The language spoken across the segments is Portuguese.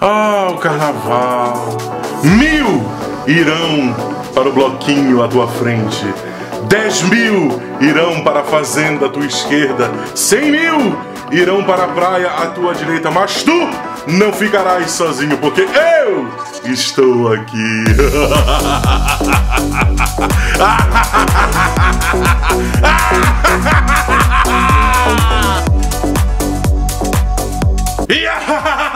Ah, o carnaval. Mil irão para o bloquinho à tua frente. Dez mil irão para a fazenda à tua esquerda. Cem mil irão para a praia à tua direita. Mas tu não ficarás sozinho, porque eu estou aqui.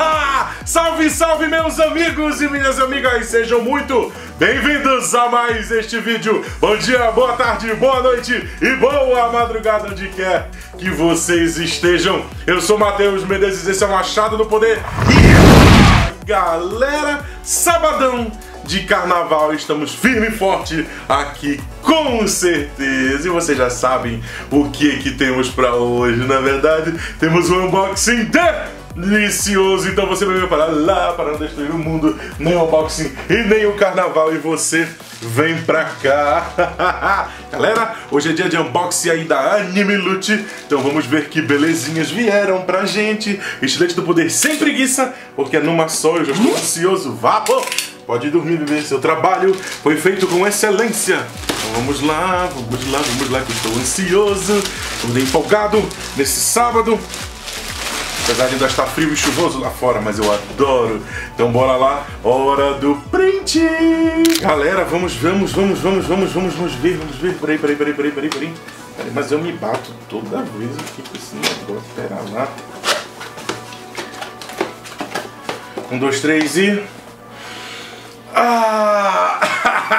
Salve, salve, meus amigos e minhas amigas! Sejam muito bem-vindos a mais este vídeo. Bom dia, boa tarde, boa noite e boa madrugada onde quer que vocês estejam. Eu sou Matheus Menezes, esse é o Machado do Poder. E galera, sabadão de carnaval, estamos firme e forte aqui com certeza. E vocês já sabem o que que temos para hoje, na verdade, temos um unboxing de delicioso. Então você vai para lá para não destruir o mundo, nem o unboxing e nem o carnaval. E você vem pra cá. Galera, hoje é dia de unboxing aí da Anime Loot. Então vamos ver que belezinhas vieram pra gente. Estilete do poder sem preguiça, porque é numa só. Eu já estou ansioso. Vá, pô. Pode dormir, bebê. Seu trabalho foi feito com excelência. Então vamos lá, vamos lá, vamos lá, que eu estou ansioso. Estou empolgado nesse sábado. Apesar de ainda estar frio e chuvoso lá fora, mas eu adoro. Então bora lá, hora do print! Galera, vamos, vamos, vamos, vamos, vamos, vamos, vamos ver, vamos ver. Peraí, peraí, peraí, peraí, peraí, peraí. mas eu me bato toda vez aqui com esse negócio. Pera lá. Um, dois, três e... Ah!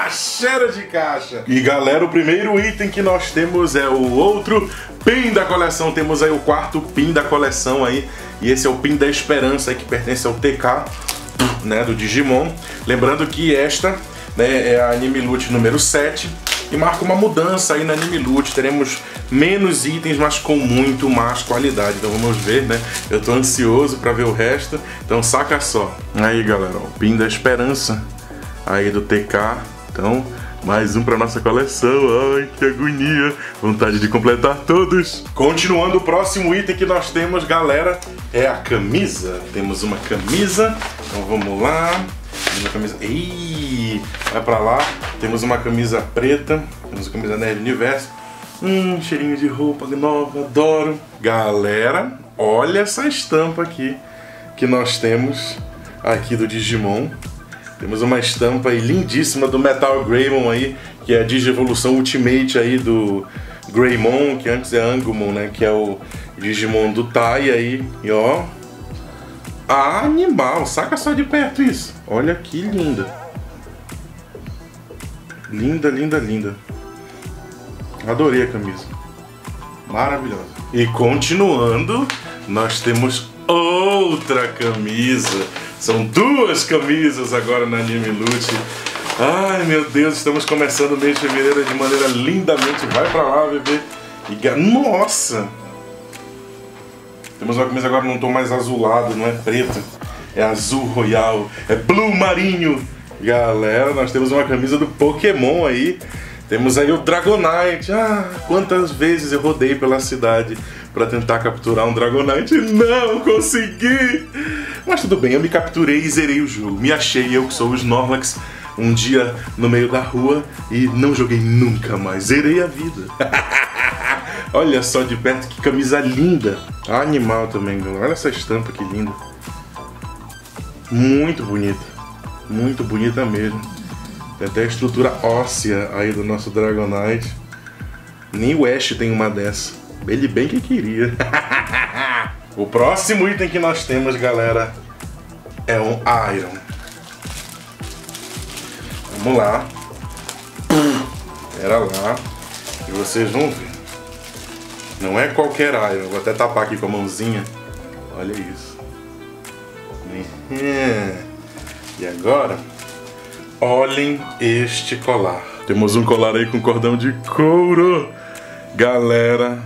Cheira de caixa! E galera, o primeiro item que nós temos é o outro pin da coleção. Temos aí o quarto pin da coleção aí. E esse é o pin da esperança que pertence ao TK, né, do Digimon. Lembrando que esta né, é a Anime Loot número 7 e marca uma mudança aí na Anime Loot. Teremos menos itens, mas com muito mais qualidade. Então vamos ver, né? Eu tô ansioso para ver o resto. Então saca só. Aí, galera, o pin da esperança aí do TK. Então, mais um para nossa coleção. Ai, que agonia. Vontade de completar todos. Continuando, o próximo item que nós temos, galera, é a camisa. Temos uma camisa. Então vamos lá. Uma camisa. Ih, vai para lá. Temos uma camisa preta. Temos uma camisa Nerd Universo. Hum, cheirinho de roupa nova, adoro. Galera, olha essa estampa aqui que nós temos aqui do Digimon. Temos uma estampa aí lindíssima do Metal Greymon aí, que é a Digivolução Ultimate aí do Greymon, que antes é Angumon, né? Que é o Digimon do Tai aí. E ó, animal, saca só de perto isso. Olha que linda. Linda, linda, linda. Adorei a camisa. Maravilhosa. E continuando, nós temos outra camisa são duas camisas agora na Anime Loot. Ai meu Deus, estamos começando o mês de fevereiro de maneira lindamente. Vai pra lá, bebê. E, nossa! Temos uma camisa agora num tom mais azulado, não é preta. É azul royal, é blue marinho. Galera, nós temos uma camisa do Pokémon aí. Temos aí o Dragonite. Ah, quantas vezes eu rodei pela cidade para tentar capturar um Dragonite. Não consegui! Mas tudo bem, eu me capturei e zerei o jogo. Me achei eu que sou o Snorlax um dia no meio da rua e não joguei nunca mais. Zerei a vida. Olha só de perto que camisa linda. Animal também, olha essa estampa que linda. Muito bonita. Muito bonita mesmo. Tem até a estrutura óssea aí do nosso Dragonite. Nem o Ash tem uma dessa. Ele bem que queria. o próximo item que nós temos, galera, é um Iron. Vamos lá. Pera lá. E vocês vão ver. Não é qualquer Iron. Vou até tapar aqui com a mãozinha. Olha isso. E agora, olhem este colar. Temos um colar aí com cordão de couro. Galera,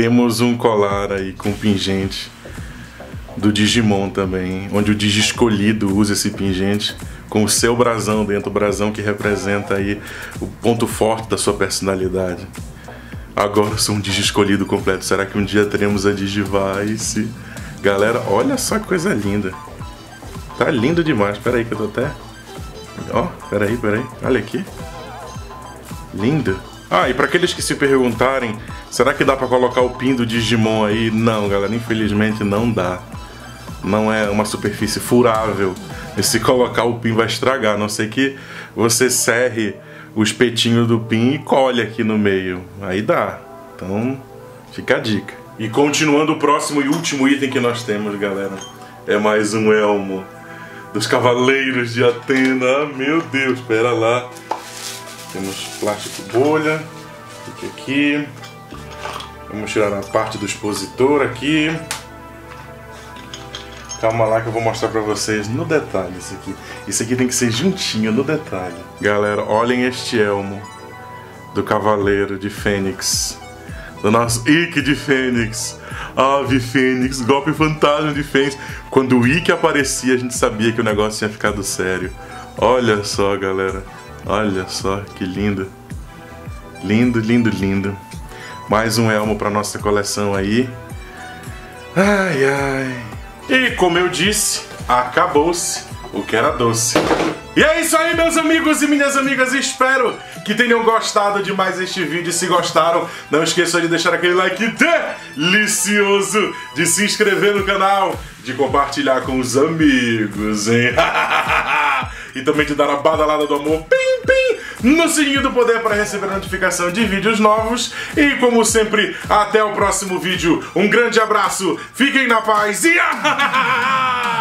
temos um colar aí com pingente do Digimon também, onde o Digi escolhido usa esse pingente com o seu brasão dentro, o brasão que representa aí o ponto forte da sua personalidade. Agora sou um Digi escolhido completo. Será que um dia teremos a Digivice? Galera, olha só que coisa linda. Tá lindo demais. Pera aí que eu tô até... Ó, pera aí, pera aí. Olha aqui. Lindo. Ah, e para aqueles que se perguntarem, será que dá para colocar o pin do Digimon aí? Não, galera, infelizmente não dá. Não é uma superfície furável. E se colocar o pin vai estragar, a não sei que você serre o espetinho do pin e colhe aqui no meio. Aí dá. Então, fica a dica. E continuando o próximo e último item que nós temos, galera, é mais um elmo dos Cavaleiros de Atena. Ah, meu Deus, espera lá. Temos plástico bolha. Fica aqui. Vamos tirar a parte do expositor aqui. Calma lá que eu vou mostrar pra vocês no detalhe isso aqui. Isso aqui tem que ser juntinho, no detalhe. Galera, olhem este elmo do Cavaleiro de Fênix. Do nosso Ike de Fênix. Ave Fênix, golpe fantasma de Fênix. Quando o Ike aparecia, a gente sabia que o negócio tinha ficado sério. Olha só, galera. Olha só que lindo. Lindo, lindo, lindo. Mais um elmo para nossa coleção aí. Ai, ai. E como eu disse, acabou-se o que era doce. E é isso aí, meus amigos e minhas amigas. Espero que tenham gostado de mais este vídeo. Se gostaram, não esqueçam de deixar aquele like delicioso, de se inscrever no canal, de compartilhar com os amigos, hein? e também de dar a badalada do amor no sininho do poder para receber notificação de vídeos novos. E como sempre, até o próximo vídeo. Um grande abraço, fiquem na paz e...